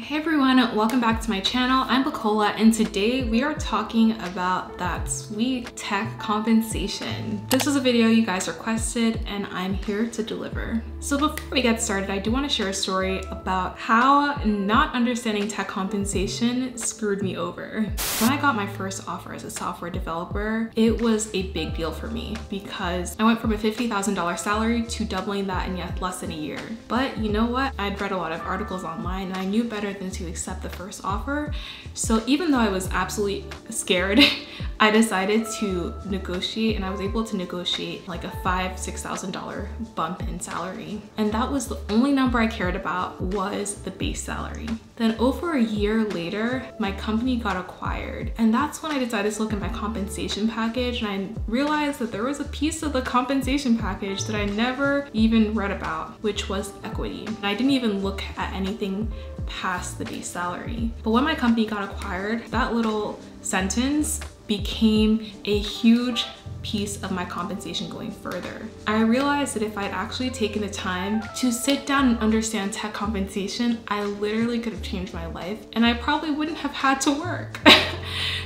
Hey everyone, welcome back to my channel. I'm Bukola and today we are talking about that sweet tech compensation. This was a video you guys requested and I'm here to deliver. So before we get started, I do want to share a story about how not understanding tech compensation screwed me over. When I got my first offer as a software developer, it was a big deal for me because I went from a $50,000 salary to doubling that in yet less than a year. But you know what? I'd read a lot of articles online and I knew better than to accept the first offer. So even though I was absolutely scared, I decided to negotiate and I was able to negotiate like a five, $6,000 bump in salary. And that was the only number I cared about was the base salary. Then over a year later, my company got acquired. And that's when I decided to look at my compensation package and I realized that there was a piece of the compensation package that I never even read about, which was equity. And I didn't even look at anything past the base salary. But when my company got acquired, that little sentence became a huge piece of my compensation going further. I realized that if I'd actually taken the time to sit down and understand tech compensation, I literally could have changed my life and I probably wouldn't have had to work.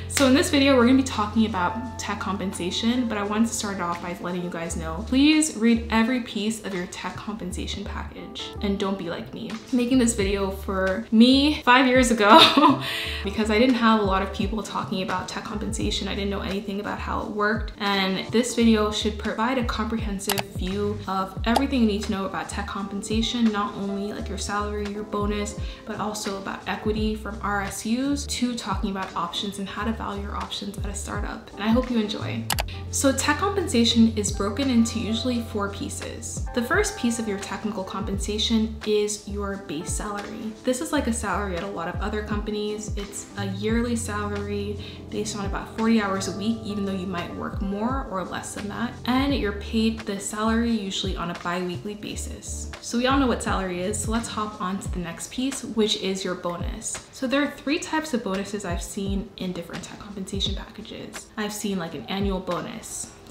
So in this video, we're gonna be talking about tech compensation, but I wanted to start off by letting you guys know, please read every piece of your tech compensation package and don't be like me. Making this video for me five years ago because I didn't have a lot of people talking about tech compensation. I didn't know anything about how it worked. And this video should provide a comprehensive view of everything you need to know about tech compensation, not only like your salary, your bonus, but also about equity from RSUs to talking about options and how to value your options at a startup. And I hope you enjoy. So tech compensation is broken into usually four pieces. The first piece of your technical compensation is your base salary. This is like a salary at a lot of other companies. It's a yearly salary based on about 40 hours a week, even though you might work more or less than that. And you're paid the salary usually on a bi-weekly basis. So we all know what salary is, so let's hop on to the next piece, which is your bonus. So there are three types of bonuses I've seen in different tech compensation packages. I've seen like an annual bonus,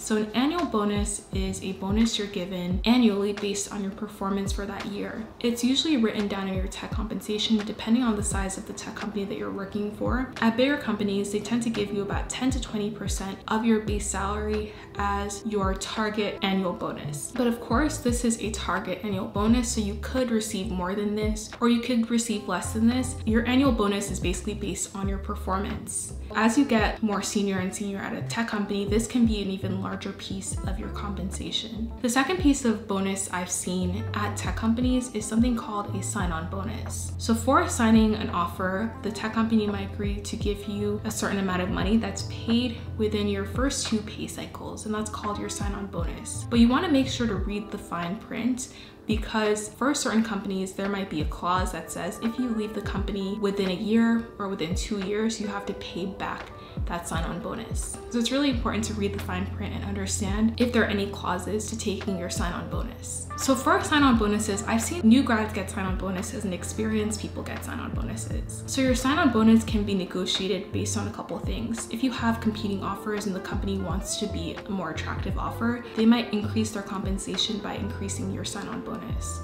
so an annual bonus is a bonus you're given annually based on your performance for that year. It's usually written down in your tech compensation depending on the size of the tech company that you're working for. At bigger companies, they tend to give you about 10 to 20% of your base salary as your target annual bonus. But of course, this is a target annual bonus, so you could receive more than this or you could receive less than this. Your annual bonus is basically based on your performance. As you get more senior and senior at a tech company, this can be an even larger piece of your compensation. The second piece of bonus I've seen at tech companies is something called a sign-on bonus. So for signing an offer, the tech company might agree to give you a certain amount of money that's paid within your first two pay cycles, and that's called your sign-on bonus. But you wanna make sure to read the fine print because for certain companies, there might be a clause that says if you leave the company within a year or within two years, you have to pay back that sign-on bonus. So it's really important to read the fine print and understand if there are any clauses to taking your sign-on bonus. So for sign-on bonuses, I've seen new grads get sign-on bonuses and experienced people get sign-on bonuses. So your sign-on bonus can be negotiated based on a couple things. If you have competing offers and the company wants to be a more attractive offer, they might increase their compensation by increasing your sign-on bonus.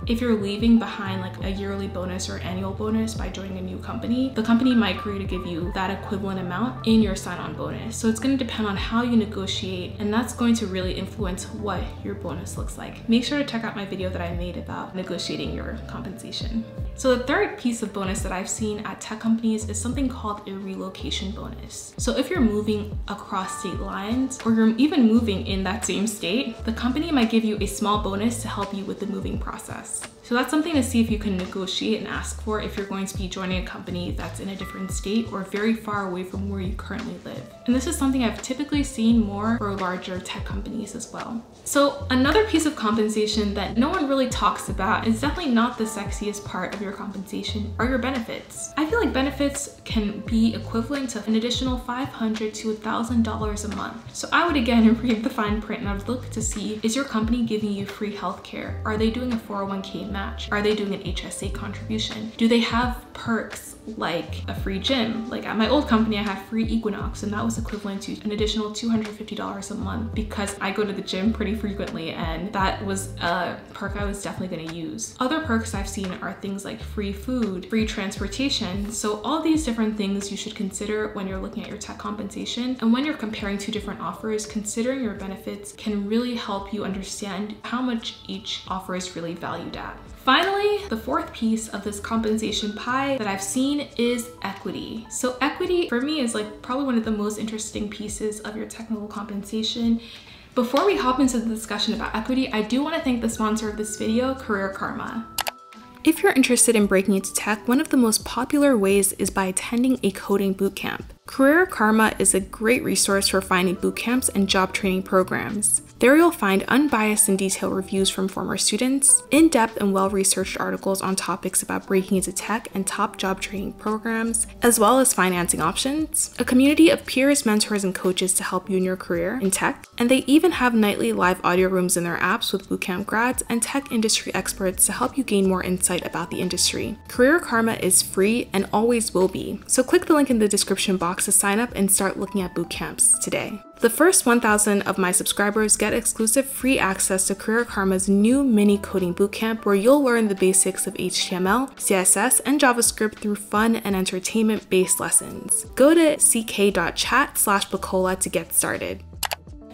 If you're leaving behind like a yearly bonus or annual bonus by joining a new company, the company might agree to give you that equivalent amount in your sign-on bonus. So it's gonna depend on how you negotiate and that's going to really influence what your bonus looks like. Make sure to check out my video that I made about negotiating your compensation. So the third piece of bonus that I've seen at tech companies is something called a relocation bonus. So if you're moving across state lines or you're even moving in that same state, the company might give you a small bonus to help you with the moving process. So that's something to see if you can negotiate and ask for if you're going to be joining a company that's in a different state or very far away from where you currently live. And this is something I've typically seen more for larger tech companies as well. So another piece of compensation that no one really talks about is definitely not the sexiest part of your compensation are your benefits. I feel like benefits can be equivalent to an additional 500 to $1,000 a month. So I would again read the fine print and I would look to see, is your company giving you free healthcare? Are they doing a 401k match? Are they doing an HSA contribution? Do they have perks like a free gym. Like at my old company, I had free Equinox and that was equivalent to an additional $250 a month because I go to the gym pretty frequently and that was a perk I was definitely gonna use. Other perks I've seen are things like free food, free transportation. So all these different things you should consider when you're looking at your tech compensation. And when you're comparing two different offers, considering your benefits can really help you understand how much each offer is really valued at. Finally, the fourth piece of this compensation pie that I've seen is equity. So equity for me is like probably one of the most interesting pieces of your technical compensation. Before we hop into the discussion about equity, I do want to thank the sponsor of this video, Career Karma. If you're interested in breaking into tech, one of the most popular ways is by attending a coding bootcamp. Career Karma is a great resource for finding bootcamps and job training programs. There you'll find unbiased and detailed reviews from former students, in-depth and well-researched articles on topics about breaking into tech and top job training programs, as well as financing options, a community of peers, mentors, and coaches to help you in your career in tech, and they even have nightly live audio rooms in their apps with bootcamp grads and tech industry experts to help you gain more insight about the industry. Career Karma is free and always will be, so click the link in the description box to sign up and start looking at bootcamps today. The first 1,000 of my subscribers get exclusive free access to Career Karma's new mini coding bootcamp where you'll learn the basics of HTML, CSS, and JavaScript through fun and entertainment-based lessons. Go to ck.chat slash to get started.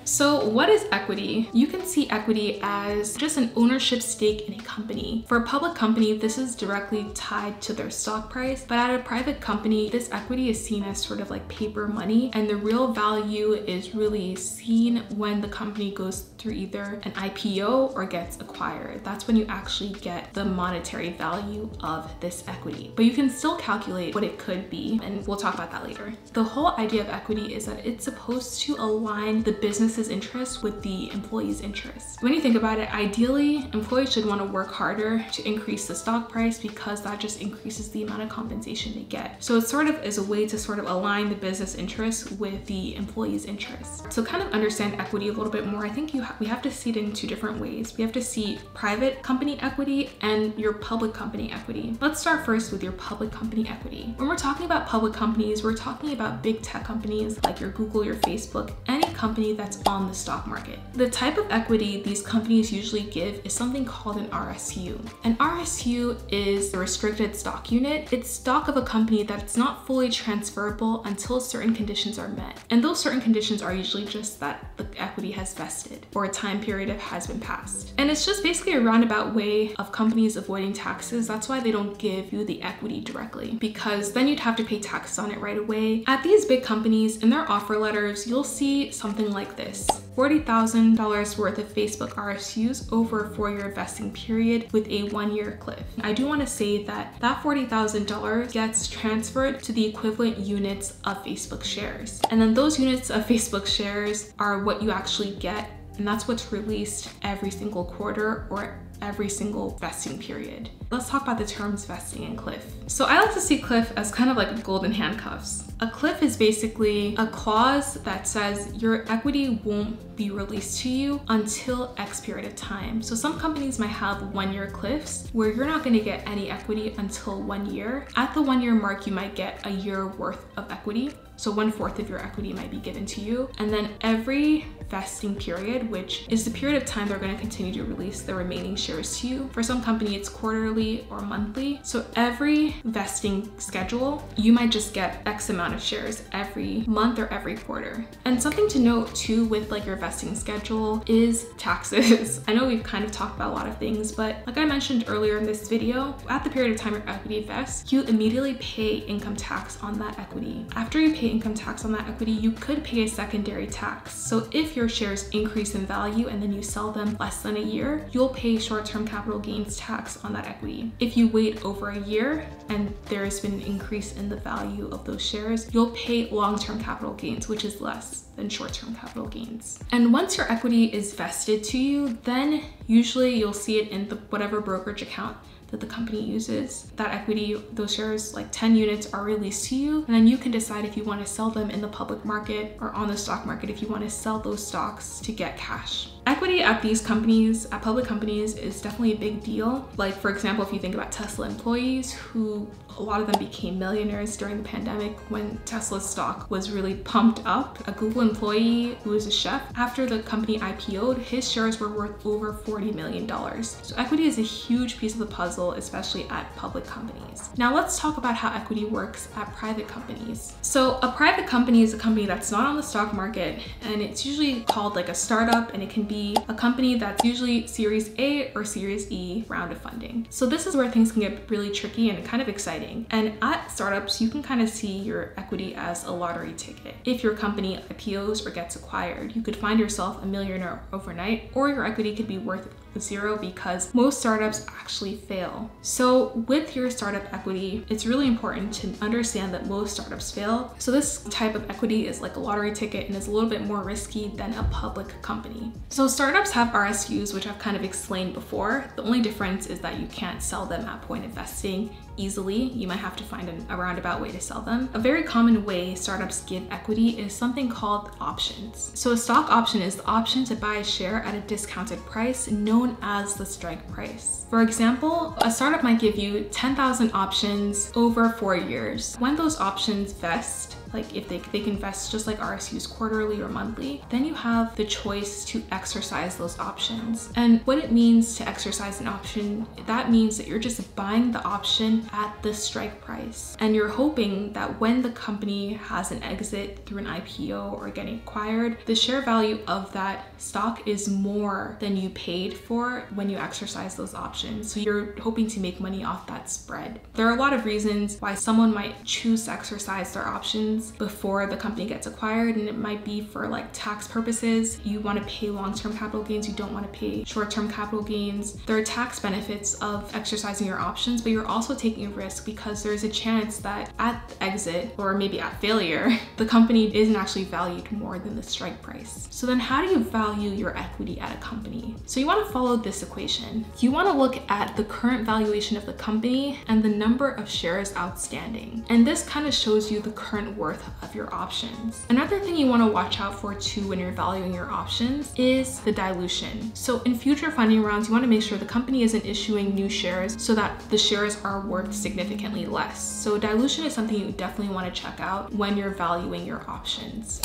So what is equity? You can see equity as just an ownership stake in a company. For a public company, this is directly tied to their stock price, but at a private company, this equity is seen as sort of like paper money and the real value is really seen when the company goes through either an IPO or gets acquired. That's when you actually get the monetary value of this equity. But you can still calculate what it could be and we'll talk about that later. The whole idea of equity is that it's supposed to align the business business's interests with the employee's interests. When you think about it, ideally, employees should want to work harder to increase the stock price because that just increases the amount of compensation they get. So it sort of is a way to sort of align the business interests with the employee's interests. So kind of understand equity a little bit more, I think you ha we have to see it in two different ways. We have to see private company equity and your public company equity. Let's start first with your public company equity. When we're talking about public companies, we're talking about big tech companies like your Google, your Facebook, any company that's on the stock market. The type of equity these companies usually give is something called an RSU. An RSU is a restricted stock unit. It's stock of a company that's not fully transferable until certain conditions are met. And those certain conditions are usually just that the equity has vested or a time period has been passed. And it's just basically a roundabout way of companies avoiding taxes. That's why they don't give you the equity directly because then you'd have to pay taxes on it right away. At these big companies in their offer letters, you'll see something like this this $40,000 worth of Facebook RSUs over a four-year vesting period with a one-year cliff. I do want to say that that $40,000 gets transferred to the equivalent units of Facebook shares. And then those units of Facebook shares are what you actually get and that's what's released every single quarter or every single vesting period. Let's talk about the terms vesting and cliff. So I like to see cliff as kind of like golden handcuffs. A cliff is basically a clause that says your equity won't be released to you until X period of time. So some companies might have one year cliffs where you're not gonna get any equity until one year. At the one year mark, you might get a year worth of equity. So one fourth of your equity might be given to you. And then every vesting period, which is the period of time they're gonna continue to release the remaining shares to you. For some company, it's quarterly or monthly. So every vesting schedule, you might just get X amount of shares every month or every quarter. And something to note too with like your vesting schedule is taxes. I know we've kind of talked about a lot of things, but like I mentioned earlier in this video, at the period of time your equity vests, you immediately pay income tax on that equity. After you pay income tax on that equity, you could pay a secondary tax. So if your shares increase in value and then you sell them less than a year, you'll pay short-term capital gains tax on that equity. If you wait over a year and there's been an increase in the value of those shares, you'll pay long-term capital gains, which is less than short-term capital gains. And once your equity is vested to you, then usually you'll see it in the whatever brokerage account that the company uses. That equity, those shares, like 10 units are released to you. And then you can decide if you want to sell them in the public market or on the stock market if you want to sell those stocks to get cash. Equity at these companies, at public companies, is definitely a big deal. Like, for example, if you think about Tesla employees who a lot of them became millionaires during the pandemic when Tesla's stock was really pumped up. A Google employee who was a chef, after the company IPO'd, his shares were worth over $40 million. So equity is a huge piece of the puzzle, especially at public companies. Now let's talk about how equity works at private companies. So a private company is a company that's not on the stock market and it's usually called like a startup and it can be a company that's usually Series A or Series E round of funding. So this is where things can get really tricky and kind of exciting. And at startups, you can kind of see your equity as a lottery ticket. If your company IPOs or gets acquired, you could find yourself a millionaire overnight, or your equity could be worth zero because most startups actually fail. So with your startup equity, it's really important to understand that most startups fail. So this type of equity is like a lottery ticket and is a little bit more risky than a public company. So startups have RSUs, which I've kind of explained before. The only difference is that you can't sell them at point investing easily. You might have to find a roundabout way to sell them. A very common way startups give equity is something called options. So a stock option is the option to buy a share at a discounted price known as the strike price. For example, a startup might give you 10,000 options over four years. When those options vest, like if they, they can vest just like RSUs quarterly or monthly, then you have the choice to exercise those options. And what it means to exercise an option, that means that you're just buying the option at the strike price. And you're hoping that when the company has an exit through an IPO or getting acquired, the share value of that stock is more than you paid for when you exercise those options. So you're hoping to make money off that spread. There are a lot of reasons why someone might choose to exercise their options before the company gets acquired and it might be for like tax purposes. You want to pay long-term capital gains, you don't want to pay short-term capital gains. There are tax benefits of exercising your options, but you're also taking a risk because there's a chance that at exit or maybe at failure, the company isn't actually valued more than the strike price. So then how do you value your equity at a company? So you want to follow this equation. You want to look at the current valuation of the company and the number of shares outstanding. And this kind of shows you the current worth of your options. Another thing you wanna watch out for too when you're valuing your options is the dilution. So in future funding rounds, you wanna make sure the company isn't issuing new shares so that the shares are worth significantly less. So dilution is something you definitely wanna check out when you're valuing your options.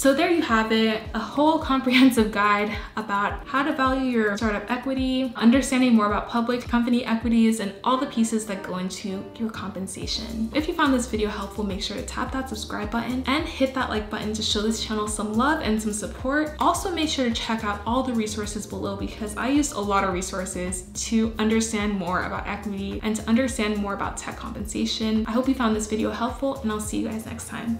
So there you have it, a whole comprehensive guide about how to value your startup equity, understanding more about public company equities, and all the pieces that go into your compensation. If you found this video helpful, make sure to tap that subscribe button and hit that like button to show this channel some love and some support. Also make sure to check out all the resources below because I used a lot of resources to understand more about equity and to understand more about tech compensation. I hope you found this video helpful and I'll see you guys next time.